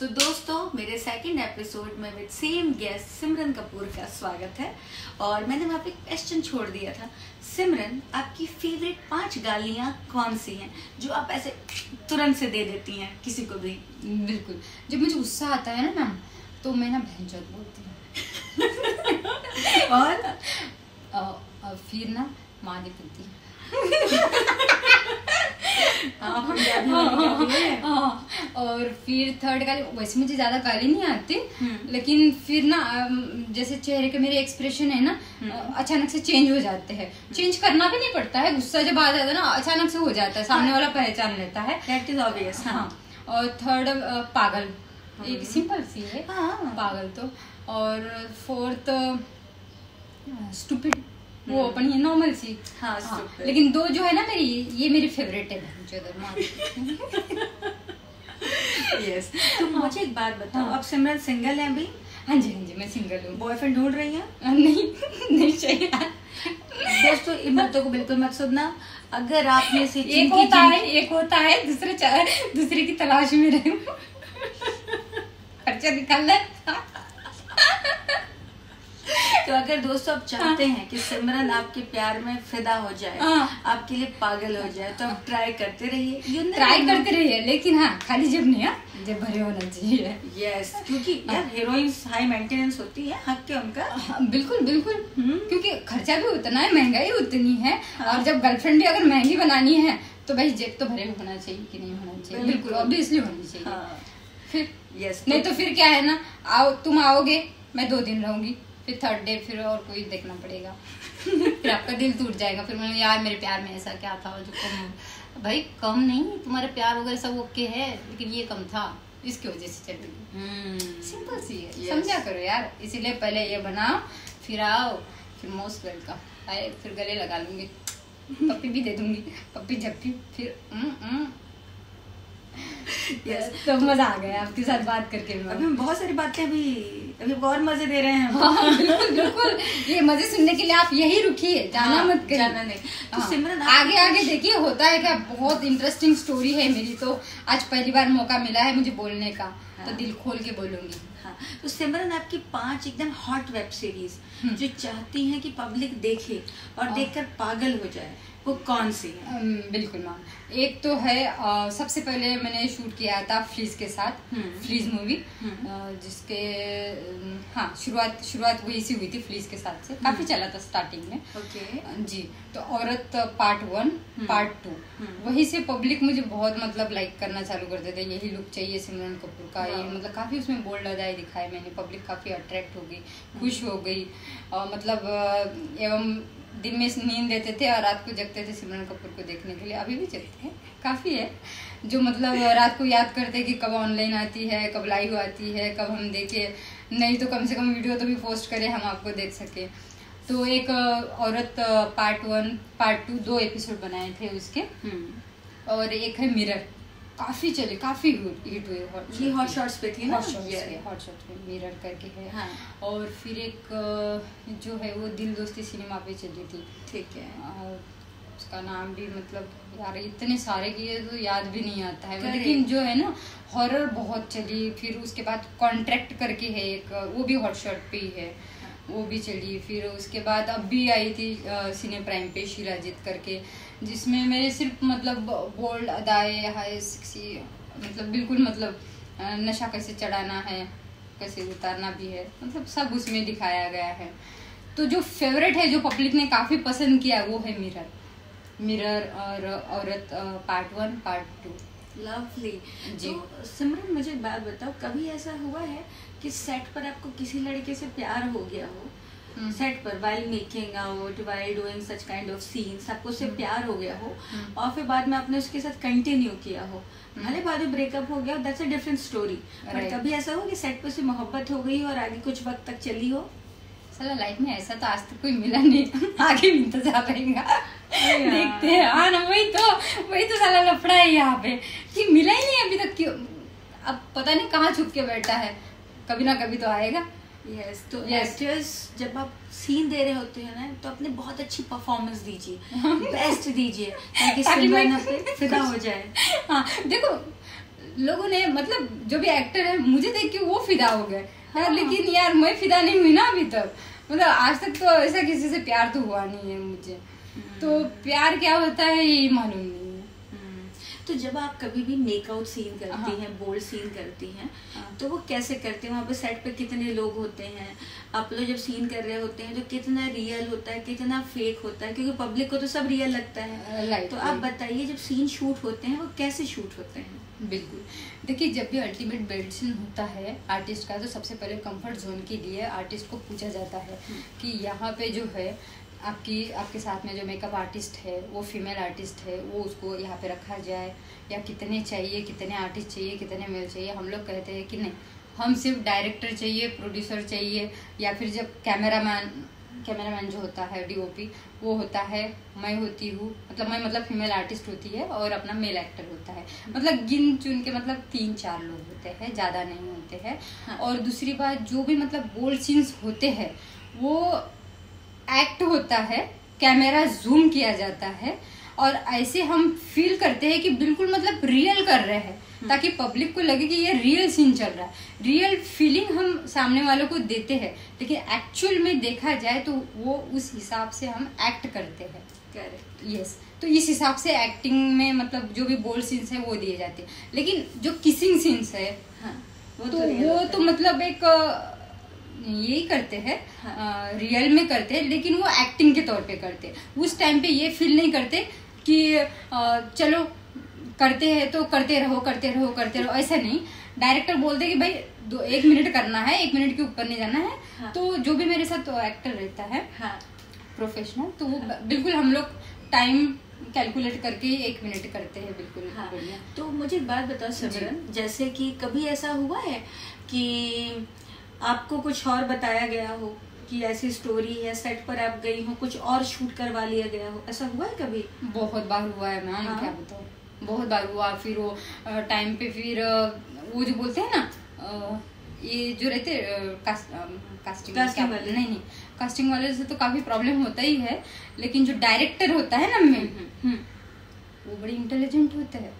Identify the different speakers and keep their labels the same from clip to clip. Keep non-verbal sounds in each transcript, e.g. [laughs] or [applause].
Speaker 1: सो so, दोस्तों मेरे second episode में with same guest Simran Kapoor का स्वागत है और मैंने वहाँ पे क्वेश्चन छोड़ दिया था। सिमरन आपकी फेवरेट पाँच गालियाँ कौन सी हैं जो आप ऐसे तुरंत से दे देती हैं किसी को भी?
Speaker 2: बिल्कुल। जब मुझे गुस्सा आता है ना मैम तो मैं ना बहन बोलती हूँ। [laughs]
Speaker 1: और?
Speaker 2: और फिर ना माँ दी पुती
Speaker 1: हाँ, हाँ,
Speaker 2: और फिर थर्ड गाली वैसे मुझे ज़्यादा गाली नहीं आती
Speaker 1: हम्म।
Speaker 2: लेकिन फिर ना जैसे चेहरे के मेरे एक्सप्रेशन है ना
Speaker 1: हम्म।
Speaker 2: अचानक से चेंज हो जाते हैं। चेंज करना भी नहीं पड़ता है गुस्सा जब आ जाता है ना अचानक से हो जाता है सामने वाला पहचान लेता है।
Speaker 1: दैट इज़ ऑब्वियस
Speaker 2: हाँ। और थर्ड पागल। एक सिंपल सी है
Speaker 1: हाँ।
Speaker 2: पागल तो। और फोर्थ स्टूपिड वो
Speaker 1: अपन
Speaker 2: अपनी नॉर्मल सी।
Speaker 1: हाँ,
Speaker 2: हाँ, लेकिन दो जो है ना मेरी ये मेरी फेवरेट है। [laughs] [laughs]
Speaker 1: यस तो मुझे एक बात बताओ
Speaker 2: हाँ।
Speaker 1: अब सिमरन सिंगल है अभी?
Speaker 2: हाँ जी हाँ जी मैं सिंगल हूँ।
Speaker 1: बॉयफ्रेंड ढूंढ रही है?
Speaker 2: नहीं नहीं चाहिए।
Speaker 1: दोस्तों इन बातों को बिल्कुल मत सुनना। अगर आप में से
Speaker 2: एक होता है एक होता है दूसरे दूसरे की तलाश में रहे। खर्चा निकालना है।
Speaker 1: तो अगर दोस्तों आप चाहते हैं कि सिमरन आपके प्यार में फिदा हो जाए
Speaker 2: हाँ।
Speaker 1: आपके लिए पागल हो जाए तो आप ट्राई करते रहिए।
Speaker 2: ट्राई करते रहिए लेकिन हाँ खाली जब नहीं हाँ जब भरे होना चाहिए।
Speaker 1: यस क्योंकि यार हीरोइंस हाई मेंटेनेंस होती है हक के उनका।
Speaker 2: हाँ, बिल्कुल बिल्कुल।
Speaker 1: हम्म।
Speaker 2: क्योंकि खर्चा भी उतना है महँगाई उतनी है
Speaker 1: हाँ।
Speaker 2: और जब गर्लफ्रेंड भी अगर महँगी बनानी है तो भाई जेब तो भरे होना चाहिए कि नहीं होना चाहिए।
Speaker 1: बिल्कुल।
Speaker 2: बिल्कुल ऑब्वियसली होनी चाहिए।
Speaker 1: हाँ।
Speaker 2: फिर
Speaker 1: यस
Speaker 2: नहीं तो फिर क्या है ना आओ तुम आओगे मैं दो दिन रहूँगी। फिर थर्ड डे फिर और कोई देखना पड़ेगा। [laughs] फिर आपका दिल टूट जाएगा फिर मैंने यार मेरे प्यार में ऐसा क्या था जो कम भाई कम नहीं तुम्हारे प्यार वगैरह सब ओके है लेकिन ये कम था इसकी वजह से चल गई। सिंपल सी है।
Speaker 1: Yes.
Speaker 2: समझा करो यार। इसीलिए पहले ये बनाओ फिर आओ फिर मोस्ट वेलकम आए फिर गले लगा लूँगी। [laughs] पप्पी भी दे दूँगी। पप्पी जब भी फिर हम्म, हम्म।
Speaker 1: यस [laughs]
Speaker 2: तो मज़ा आ गया आपके साथ बात करके
Speaker 1: अभी हम बहुत सारी बातें अभी अभी और मज़े दे रहे हैं
Speaker 2: हाँ, बिल्कुल बिल्कुल। ये मज़े सुनने के लिए आप यही रुकिए जाना
Speaker 1: हाँ,
Speaker 2: मत करिए।
Speaker 1: जाना नहीं। तो
Speaker 2: हाँ,
Speaker 1: सिमरन,
Speaker 2: आगे आगे देखिए होता है क्या? बहुत इंटरेस्टिंग स्टोरी है मेरी तो। आज पहली बार मौका मिला है मुझे बोलने का। तो। दिल खोल के बोलूँगी।
Speaker 1: हाँ। तो सिमरन आपकी पाँच एकदम हॉट वेब सीरीज़। जो चाहती हैं कि पब्लिक देखे और। देखकर पागल हो जाए। वो कौन सी है?
Speaker 2: बिल्कुल मैम। एक तो है सबसे पहले मैंने शूट किया था फ्लीज के साथ
Speaker 1: हम्म।
Speaker 2: Fleas movie.
Speaker 1: हम्म।
Speaker 2: जिसके हाँ शुरुआत शुरुआत वही से हुई थी फ्लीज के साथ से। काफ़ी चला था स्टार्टिंग में।
Speaker 1: ओके।
Speaker 2: जी तो Aurat part one
Speaker 1: hmm.
Speaker 2: Part two
Speaker 1: hmm.
Speaker 2: वहीं से पब्लिक मुझे बहुत मतलब लाइक करना चालू कर देते यही लुक चाहिए सिमरन कपूर का ये मतलब काफ़ी उसमें बोल्ड अदाई दिखाई मैंने। पब्लिक काफ़ी अट्रैक्ट हो गई खुश हो गई। मतलब एवं दिन में नींद देते थे और रात को जगते थे सिमरन कपूर को देखने के लिए। अभी भी जगते हैं। काफ़ी है। जो मतलब रात को याद करते कि कब ऑनलाइन आती है कब लाइव आती है कब हम देखे। नहीं तो कम से कम वीडियो तो भी पोस्ट करें हम आपको देख सके। तो एक Aurat part one part two दो एपिसोड बनाए थे उसके।
Speaker 1: हम्म।
Speaker 2: और एक है मिरर काफ़ी चले काफ़ी हिट हुए
Speaker 1: ये हॉट शॉट्स पे थी ना?
Speaker 2: हॉट शॉट्स हॉट शॉट्स पे मिरर करके है।
Speaker 1: हाँ।
Speaker 2: और फिर एक जो है वो दिल दोस्ती सिनेमा पे चली थी।
Speaker 1: ठीक है।
Speaker 2: उसका नाम भी मतलब यार इतने सारे किए तो याद भी नहीं आता है। लेकिन जो है ना हॉरर बहुत चली फिर उसके बाद कॉन्ट्रैक्ट करके है एक वो भी हॉट शॉट पे ही है। वो भी चली। फिर उसके बाद अब भी आई थी सिने प्राइम पे शिलाजीत करके, जिसमें मेरे सिर्फ़ मतलब बोल्ड अदाए हाई मतलब बिल्कुल मतलब नशा कैसे चढ़ाना है, कैसे उतारना भी है मतलब सब उसमें दिखाया गया है। तो जो फेवरेट है, जो पब्लिक ने काफ़ी पसंद किया, वो है मिरर मिरर और Aurat part one part two
Speaker 1: lovely
Speaker 2: जी।
Speaker 1: तो सिमरन मुझे एक बात बताओ कभी ऐसा हुआ है कि सेट पर आपको किसी लड़के से प्यार हो गया हो
Speaker 2: हम्म।
Speaker 1: सेट पर while making out while doing such kind of scenes आपको उससे प्यार हो गया हो
Speaker 2: हम्म।
Speaker 1: और फिर बाद में आपने उसके साथ कंटिन्यू किया हो
Speaker 2: हम्म।
Speaker 1: भले बाद में ब्रेकअप हो गया that's a different story but कभी ऐसा हो कि सेट पर से मोहब्बत हो गई और आगे कुछ वक्त तक चली हो
Speaker 2: साला लाइफ में ऐसा तो आज तक कोई मिला नहीं [laughs] आगे भी इंतज़ार रहेगा। देखते हैं। हाँ ना वही तो वही तो साला लफड़ा है यहाँ पे। कि मिला ही नहीं अभी तक क्यों अब पता नहीं कहाँ छुप के बैठा है। कभी ना कभी तो आएगा।
Speaker 1: यस तो एक्टर्स जब आप सीन दे रहे होते हैं ना तो अपने बहुत अच्छी परफॉर्मेंस दीजिए। [laughs] बेस्ट दीजिए ताकि फिदा हो जाए।
Speaker 2: हाँ देखो लोगों ने मतलब जो भी एक्टर है मुझे देख के वो फिदा हो गए।
Speaker 1: हाँ।
Speaker 2: लेकिन यार मैं फिदा नहीं हुई ना अभी तक। मतलब आज तक तो ऐसा किसी से प्यार तो हुआ नहीं है मुझे। तो प्यार क्या होता है यही मालूम नहीं है।
Speaker 1: हम्म, तो जब आप कभी भी मेकआउट सीन करती
Speaker 2: हाँ।
Speaker 1: हैं बोल्ड सीन करती हैं
Speaker 2: हाँ।
Speaker 1: तो वो कैसे करते हैं? वहाँ पे सेट पे कितने लोग होते हैं? आप लोग जब सीन कर रहे होते हैं तो कितना रियल होता है कितना फेक होता है? क्योंकि पब्लिक को तो सब रियल लगता है। तो आप बताइए जब सीन शूट होते हैं वो कैसे शूट होते हैं?
Speaker 2: बिल्कुल। देखिए जब भी अल्टीमेट बेल्टन होता है आर्टिस्ट का तो सबसे पहले कंफर्ट जोन के लिए आर्टिस्ट को पूछा जाता है कि यहाँ पे जो है आपकी आपके साथ में जो मेकअप आर्टिस्ट है वो फीमेल आर्टिस्ट है वो उसको यहाँ पे रखा जाए या कितने चाहिए कितने आर्टिस्ट चाहिए कितने मेल चाहिए हम लोग कहते हैं कि नहीं हम सिर्फ़ डायरेक्टर चाहिए प्रोड्यूसर चाहिए या फिर जब कैमरा मैन कैमरा मैन जो होता है डीओपी वो होता है मैं होती हूँ मतलब मैं मतलब फीमेल आर्टिस्ट होती है और अपना मेल एक्टर होता है मतलब गिन चुन के मतलब तीन चार लोग होते हैं ज़्यादा नहीं होते हैं
Speaker 1: हाँ।
Speaker 2: और दूसरी बात जो भी मतलब बोल्ड सीन्स होते हैं वो एक्ट होता है कैमरा जूम किया जाता है और ऐसे हम फील करते हैं कि बिल्कुल मतलब रियल कर रहे हैं ताकि पब्लिक को लगे कि ये रियल सीन चल रहा है। रियल फीलिंग हम सामने वालों को देते हैं लेकिन एक्चुअल में देखा जाए तो वो उस हिसाब से हम एक्ट करते हैं।
Speaker 1: करेक्ट
Speaker 2: यस तो इस हिसाब से एक्टिंग में मतलब जो भी बोल्ड सीन्स है वो दिए जाते हैं। लेकिन जो किसिंग सीन्स है
Speaker 1: हाँ वो
Speaker 2: तो
Speaker 1: real
Speaker 2: वो तो मतलब एक यही करते हैं
Speaker 1: हाँ।
Speaker 2: रियल में करते हैं लेकिन वो एक्टिंग के तौर पे करते हैं। उस टाइम पे ये फील नहीं करते कि अ, चलो करते हैं तो करते रहो करते रहो करते रहो ऐसा नहीं। डायरेक्टर बोलते कि भाई दो एक मिनट करना है एक मिनट के ऊपर नहीं जाना है।
Speaker 1: हाँ।
Speaker 2: तो जो भी मेरे साथ तो एक्टर रहता है
Speaker 1: हाँ।
Speaker 2: प्रोफेशनल तो वो बिल्कुल हम लोग टाइम कैलकुलेट करके एक मिनट करते हैं बिल्कुल
Speaker 1: हाँ। तो मुझे एक बात बताओ सिमरन जैसे कि कभी ऐसा हुआ है कि आपको कुछ और बताया गया हो कि ऐसी स्टोरी है सेट पर आप गई हो कुछ और शूट करवा लिया गया हो? ऐसा हुआ है कभी?
Speaker 2: बहुत बार हुआ है मैम
Speaker 1: हाँ।
Speaker 2: क्या बताऊँ? बहुत बार हुआ फिर वो टाइम पे फिर वो जो बोलते हैं ना ये जो रहते कास्ट, कास्टिंग
Speaker 1: कास्टिंग वाले।
Speaker 2: नहीं नहीं कास्टिंग वाले से तो काफ़ी प्रॉब्लम होता ही है लेकिन जो डायरेक्टर होता है ना मेन
Speaker 1: हम्म,
Speaker 2: वो बड़े इंटेलिजेंट होते हैं।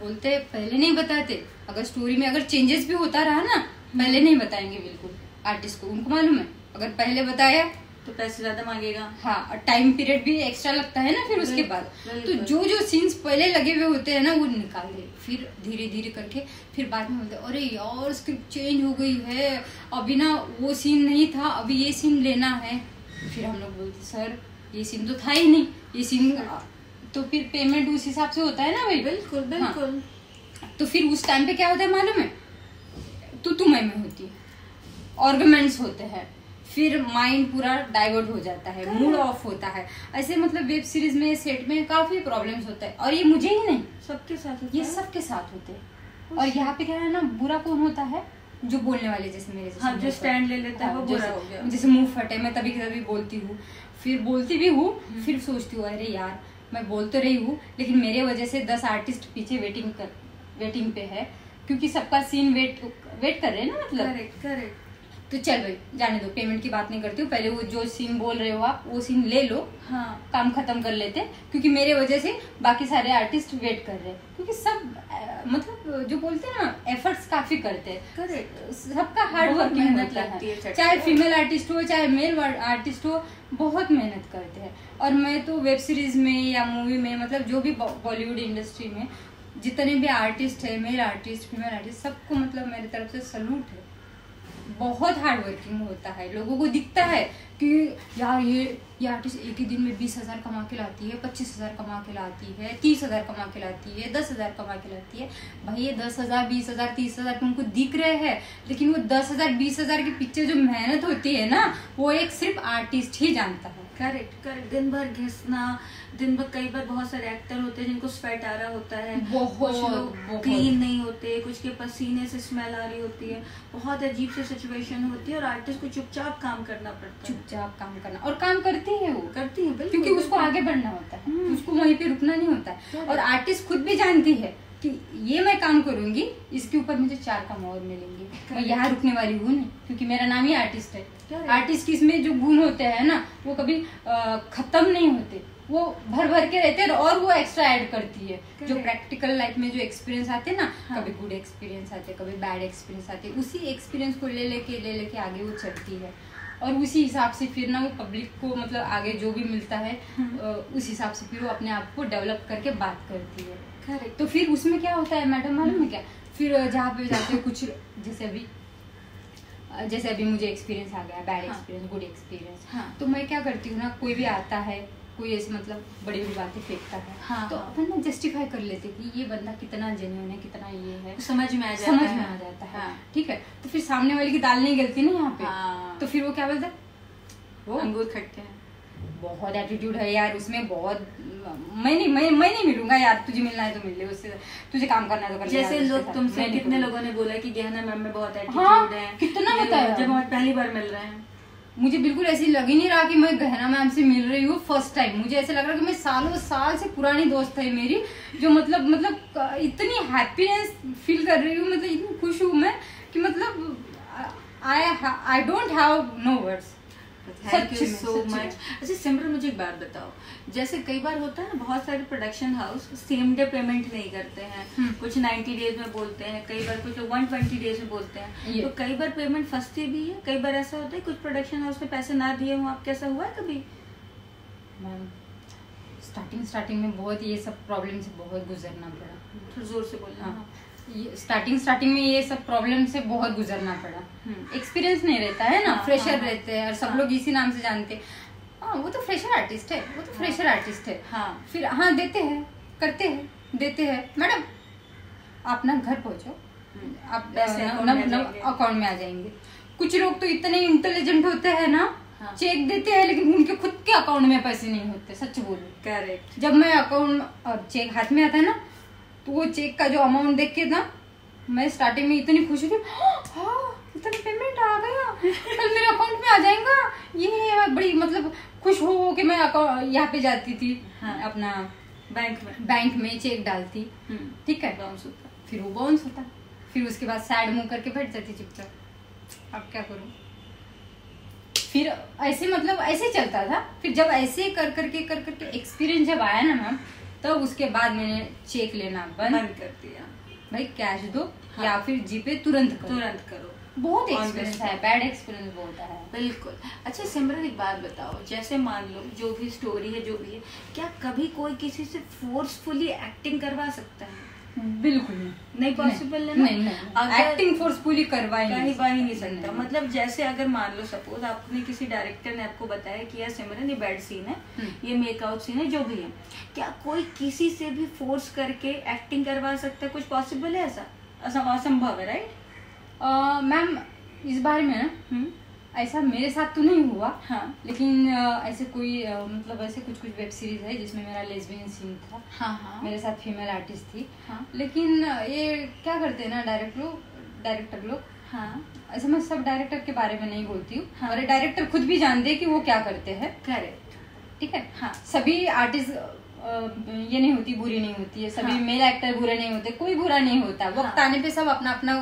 Speaker 2: बोलते पहले नहीं बताते। अगर स्टोरी में अगर चेंजेस भी होता रहा ना पहले नहीं बताएँगे बिल्कुल आर्टिस्ट को उनको मालूम है? अगर पहले बताया
Speaker 1: तो पैसे ज़्यादा मांगेगा।
Speaker 2: हाँ और टाइम पीरियड भी एक्स्ट्रा लगता है ना फिर उसके बाद। तो जो जो सीन्स पहले लगे हुए होते हैं ना वो निकाल दे। फिर धीरे धीरे करके फिर बाद में बोलते अरे यार स्क्रिप्ट चेंज हो गई है। अभी ना वो सीन नहीं था अभी ये सीन लेना है। फिर हम लोग बोलते सर ये सीन तो था ही नहीं। ये सीन तो फिर पेमेंट उस हिसाब से होता है ना भाई?
Speaker 1: बिल्कुल
Speaker 2: हाँ।
Speaker 1: बिल्कुल।
Speaker 2: तो फिर उस टाइम पे क्या होता है मालूम है? तू तू मैं होती। है ऑर्गेमेंट्स होते हैं। फिर माइंड पूरा डाइवर्ट हो जाता है मूड ऑफ़ होता है। ऐसे मतलब वेब सीरीज़ में सेट में काफ़ी प्रॉब्लम्स होते हैं। और ये मुझे ही नहीं।
Speaker 1: सबके साथ
Speaker 2: ये सबके साथ होते हैं। और यहाँ पे क्या है ना बुरा कौन होता है? जो बोलने वाले जैसे मेरे जैसे
Speaker 1: हाँ, जो
Speaker 2: फट-
Speaker 1: ले लेता है, वो बुरा
Speaker 2: जैसे-
Speaker 1: हो गया।
Speaker 2: जैसे मुँह फटे मैं तभी कभी बोलती हूँ। फिर बोलती भी हूँ फिर सोचती हूँ अरे यार मैं बोल तो रही हूँ लेकिन मेरे वजह से दस आर्टिस्ट पीछे वेटिंग कर वेटिंग पे है। क्योंकि सबका सीन वेट वेट कर रहे हैं ना मतलब?
Speaker 1: करेक्ट करेक्ट
Speaker 2: तो चल भाई जाने दो पेमेंट की बात नहीं करती हूँ। पहले वो जो सीन बोल रहे हो आप वो सीन ले लो।
Speaker 1: हाँ।
Speaker 2: काम खत्म कर लेते क्योंकि मेरे वजह से बाकी सारे आर्टिस्ट वेट कर रहे हैं। क्योंकि सब मतलब जो बोलते हैं ना एफर्ट्स काफ़ी करते हैं।
Speaker 1: करेक्ट
Speaker 2: सबका हार्ड वर्किंग
Speaker 1: मेहनत लगती है
Speaker 2: चाहे फीमेल आर्टिस्ट हो चाहे मेल आर्टिस्ट हो बहुत मेहनत करते हैं। और मैं तो वेब सीरीज़ में या मूवी में मतलब जो भी बॉलीवुड इंडस्ट्री में जितने भी आर्टिस्ट है मेल आर्टिस्ट फीमेल आर्टिस्ट सबको मतलब मेरी तरफ़ से सलूट है। बहुत हार्ड वर्किंग होता है। लोगों को दिखता है कि यार ये ये आर्टिस्ट एक ही दिन में बीस हज़ार कमा के लाती है, पच्चीस हज़ार कमा के लाती है, तीस हज़ार कमा के लाती है, दस हज़ार कमा के लाती है। भाई ये दस हज़ार, बीस हज़ार, तीस हज़ार तुमको दिख रहे हैं, लेकिन वो दस हज़ार, बीस हज़ार के पीछे जो मेहनत होती है ना, वो एक सिर्फ़ आर्टिस्ट ही जानता है।
Speaker 1: करेक्ट करेक्ट दिन भर घिसना दिन भर कई बार बहुत सारे एक्टर होते हैं जिनको स्वेट आ रहा होता है।
Speaker 2: बहुत,
Speaker 1: कुछ लोग क्लीन नहीं होते कुछ के पसीने से स्मेल आ रही होती है। बहुत अजीब सी सिचुएशन होती है और आर्टिस्ट को चुपचाप काम करना पड़ता है।
Speaker 2: चुपचाप काम करना। और काम करती है वो।
Speaker 1: करती है बिल्कुल
Speaker 2: क्योंकि उसको आगे बढ़ना होता है।
Speaker 1: हम्म।
Speaker 2: उसको वहीं पे रुकना नहीं होता है। और आर्टिस्ट खुद भी जानती है कि ये मैं काम करूँगी इसके ऊपर मुझे चार काम और मिलेंगे। मैं यहाँ रुकने वाली हूँ नहीं क्योंकि मेरा नाम ही आर्टिस्ट है. आर्टिस्ट की इसमें जो गुण होते हैं ना? वो कभी खत्म नहीं होते। वो भर भर के रहते हैं और वो एक्स्ट्रा ऐड करती है। जो प्रैक्टिकल लाइफ में जो एक्सपीरियंस आते हैं ना
Speaker 1: हाँ.
Speaker 2: कभी गुड एक्सपीरियंस आते हैं कभी बैड एक्सपीरियंस आते हैं उसी एक्सपीरियंस को ले लेके ले लेके आगे वो चलती है। और उसी हिसाब से फिर ना वो पब्लिक को मतलब आगे जो भी मिलता है
Speaker 1: हम्म।
Speaker 2: उस हिसाब से फिर वो अपने आप को डेवलप करके बात करती है।
Speaker 1: करेक्ट
Speaker 2: तो फिर उसमें क्या होता है मैडम मालूम है क्या? फिर जहाँ पे जाते हैं कुछ जैसे अभी जैसे अभी मुझे एक्सपीरियंस आ गया बैड। एक्सपीरियंस गुड एक्सपीरियंस तो मैं क्या करती हूँ ना कोई भी आता है कोई ऐसे मतलब बड़ी बड़ी बातें फेंकता है
Speaker 1: हाँ,
Speaker 2: तो
Speaker 1: हाँ।
Speaker 2: अपन ना जस्टिफाई कर लेते कि ये बंदा कितना जेन्युइन है कितना ये है।
Speaker 1: समझ में आ जाता
Speaker 2: समझ में आ जाता है।
Speaker 1: हाँ।
Speaker 2: ठीक है? तो फिर सामने वाले की दाल नहीं गलती ना यहाँ पे।
Speaker 1: हाँ।
Speaker 2: तो फिर वो क्या बोलता है? वो
Speaker 1: अंगूर खट्टे हैं।
Speaker 2: बहुत एटीट्यूड है यार उसमें बहुत मैं नहीं मैं मैं नहीं मिलूँगा यार तुझे मिलना है तो मिल ले उससे तुझे काम करना है तो कर
Speaker 1: जैसे लोग तुमसे कितने लोगों ने बोला कि गहना मैम में बहुत
Speaker 2: हाँ,
Speaker 1: एटीट्यूड है
Speaker 2: कितना
Speaker 1: ये
Speaker 2: बताया?
Speaker 1: जब हम पहली बार मिल रहे हैं।
Speaker 2: मुझे बिल्कुल ऐसी लग ही नहीं रहा कि मैं गहना मैम से मिल रही हूँ फ़र्स्ट टाइम मुझे ऐसे लग रहा कि मैं सालों साल से पुरानी दोस्त है मेरी जो मतलब मतलब इतनी हैप्पीनेस फील कर रही हूँ मतलब इतनी खुश हूँ मैं कि मतलब I I don't have no words
Speaker 1: thank you so much अच्छा सिमरन मुझे एक बात बताओ। जैसे कई बार होता है ना बहुत सारे production house same day payment नहीं करते हैं।
Speaker 2: हम्म।
Speaker 1: कुछ 90 डेज़ में बोलते हैं कई बार कुछ वन ट्वेंटी डेज़ में बोलते हैं। तो कई बार पेमेंट फंसती भी है कई बार ऐसा होता है कुछ प्रोडक्शन हाउस ने पैसे ना दिए हो आप कैसा हुआ है कभी?
Speaker 2: मैम स्टार्टिंग स्टार्टिंग में बहुत ये सब प्रॉब्लम से बहुत गुजरना पड़ा।
Speaker 1: थोड़ा ज़ोर से बोलना।
Speaker 2: हाँ। स्टार्टिंग स्टार्टिंग में ये सब प्रॉब्लम से बहुत गुजरना पड़ा।
Speaker 1: हम्म।
Speaker 2: एक्सपीरियंस नहीं रहता है ना
Speaker 1: हाँ,
Speaker 2: फ्रेशर
Speaker 1: हाँ,
Speaker 2: रहते हैं और सब
Speaker 1: हाँ।
Speaker 2: लोग इसी नाम से जानते हैं। हाँ वो तो फ्रेशर आर्टिस्ट है वो तो फ्रेशर आर्टिस्ट है।
Speaker 1: हाँ।
Speaker 2: फिर हाँ देते हैं करते हैं देते हैं। मैडम आप ना घर पहुंचो।
Speaker 1: हम्म।
Speaker 2: आप। अकाउंट में आ जाएँगे। कुछ लोग तो इतने इंटेलिजेंट होते हैं ना
Speaker 1: हाँ।
Speaker 2: चेक देते हैं लेकिन उनके खुद के अकाउंट में पैसे नहीं होते सच बोलो।
Speaker 1: करेक्ट
Speaker 2: जब मैं अकाउंट चेक हाथ में आता है ना तो वो चेक का जो अमाउंट देख के ना मैं स्टार्टिंग में इतनी खुश हुई हाँ इतना पेमेंट आ गया। कल मेरे अकाउंट में आ जाएगा। ये बड़ी मतलब खुश हो हो के मैं यहाँ पे जाती थी
Speaker 1: हाँ।
Speaker 2: अपना
Speaker 1: बैंक में।
Speaker 2: बैंक में चेक डालती।
Speaker 1: हम्म।
Speaker 2: ठीक है।
Speaker 1: बाउंस होता।
Speaker 2: फिर वो बाउंस होता। फिर उसके बाद सैड मुँह करके बैठ जाती चुपचाप। अब क्या करूँ? फिर ऐसे मतलब ऐसे चलता था। फिर जब ऐसे कर करके कर करके एक्सपीरियंस जब आया ना मैम तब उसके बाद मैंने चेक लेना बंद
Speaker 1: बंद कर दिया।
Speaker 2: भाई कैश दो
Speaker 1: हाँ।
Speaker 2: या फिर जीपे तुरंत करो।
Speaker 1: तुरंत करो।
Speaker 2: बहुत एक्सपीरियंस है। बैड एक्सपीरियंस बहुत है।
Speaker 1: बिल्कुल। अच्छा सिमरन एक बात बताओ जैसे मान लो जो भी स्टोरी है जो भी है क्या कभी कोई किसी से फोर्सफुली एक्टिंग करवा सकता है?
Speaker 2: बिल्कुल नहीं।
Speaker 1: नहीं पॉसिबल है ना?
Speaker 2: नहीं नहीं। एक्टिंग फोर्सफुली करवा ही
Speaker 1: कहीं पा ही नहीं सकता।
Speaker 2: नहीं।
Speaker 1: मतलब जैसे अगर मान लो सपोज़ आपने किसी डायरेक्टर ने आपको बताया कि यार सिमरन ये बैड सीन है
Speaker 2: हम्म।
Speaker 1: ये मेकआउट सीन है जो भी है। क्या कोई किसी से भी फोर्स करके एक्टिंग करवा सकता है? कुछ पॉसिबल है ऐसा? असं- असंभव है राइट
Speaker 2: मैम इस बारे में ना ऐसा मेरे साथ तो नहीं हुआ।
Speaker 1: हाँ।
Speaker 2: लेकिन ऐसे कोई मतलब ऐसे कुछ कुछ वेब सीरीज़ है जिसमें मेरा लेस्बियन सीन था।
Speaker 1: हाँ हाँ।
Speaker 2: मेरे साथ फीमेल आर्टिस्ट थी।
Speaker 1: हाँ।
Speaker 2: लेकिन ये क्या करते हैं ना डायरेक्टर लोग डायरेक्टर लोग?
Speaker 1: हाँ।
Speaker 2: ऐसे मैं सब डायरेक्टर के बारे में नहीं बोलती हूँ।
Speaker 1: हाँ।
Speaker 2: और डायरेक्टर खुद भी जानते हैं कि वो क्या करते हैं।
Speaker 1: करेक्ट
Speaker 2: ठीक है?
Speaker 1: हाँ।
Speaker 2: सभी आर्टिस्ट ये नहीं होती बुरी नहीं होती। है सभी
Speaker 1: हाँ।
Speaker 2: मेल एक्टर बुरे नहीं होते कोई बुरा नहीं होता। वक्त
Speaker 1: हाँ।
Speaker 2: आने पे सब अपना अपना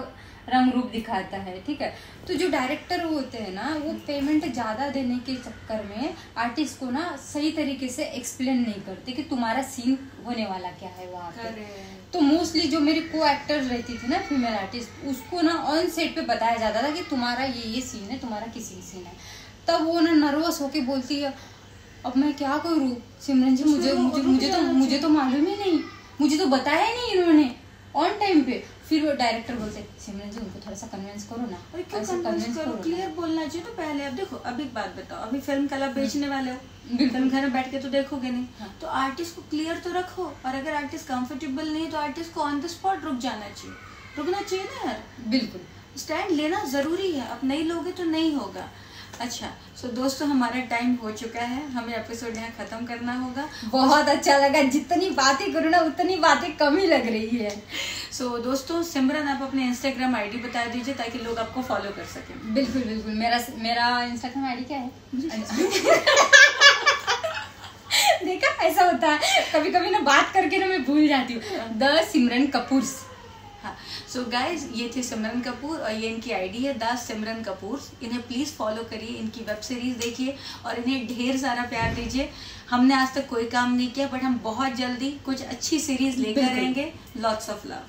Speaker 2: रंग रूप दिखाता है ठीक है? तो जो डायरेक्टर होते हैं ना वो पेमेंट ज़्यादा देने के चक्कर में आर्टिस्ट को ना सही तरीके से एक्सप्लेन नहीं करते कि तुम्हारा सीन होने वाला क्या है वहाँ पे। तो मोस्टली जो मेरी को एक्टर रहती थी ना फीमेल आर्टिस्ट उसको ना ऑन सेट पे बताया जाता था कि तुम्हारा ये ये सीन है तुम्हारा किसी सीन है। तब वो ना नर्वस होके बोलती है अब मैं क्या करूँ? सिमरन जी मुझे मुझे मुझे तो मुझे तो मालूम ही नहीं। मुझे तो बताया ही नहीं इन्होंने ऑन टाइम पे। फिर वो डायरेक्टर बोलते सिमरन जी उनको थोड़ा सा कन्विंस करो ना।
Speaker 1: अरे क्यों कन्विंस करो? क्लियर बोलना चाहिए तो पहले अब देखो अभी एक बात बताओ अभी फ़िल्म कला बेचने वाले हो। फ़िल्म घर में बैठ के तो देखोगे नहीं।
Speaker 2: हाँ।
Speaker 1: तो आर्टिस्ट को क्लियर तो रखो और अगर आर्टिस्ट कंफर्टेबल नहीं तो आर्टिस्ट को ऑन द स्पॉट रुक जाना चाहिए। रुकना चाहिए ना यार।
Speaker 2: बिल्कुल।
Speaker 1: स्टैंड लेना ज़रूरी है। अब नहीं लोगे तो नहीं होगा। अच्छा सो दोस्तों हमारा टाइम हो चुका है। हमें एपिसोड यहाँ खत्म करना होगा।
Speaker 2: बहुत अच्छा लगा। जितनी बातें करूँ ना उतनी बातें कम ही लग रही है।
Speaker 1: सो so, दोस्तों सिमरन आप अपने इंस्टाग्राम आईडी बता दीजिए ताकि लोग आपको फॉलो कर सकें।
Speaker 2: बिल्कुल बिल्कुल। मेरा मेरा इंस्टाग्राम आईडी क्या है? [laughs] देखा ऐसा होता है। कभी कभी ना बात करके ना मैं भूल जाती हूँ। द सिमरन कपूर
Speaker 1: था। सो so गाइज़ ये थे सिमरन कपूर और ये इनकी आईडी है दास सिमरन कपूर। इन्हें प्लीज़ फॉलो करिए इनकी वेब सीरीज़ देखिए और इन्हें ढेर सारा प्यार दीजिए। हमने आज तक कोई काम नहीं किया बट हम बहुत जल्दी कुछ अच्छी सीरीज़ लेकर आएँगे। Lots of love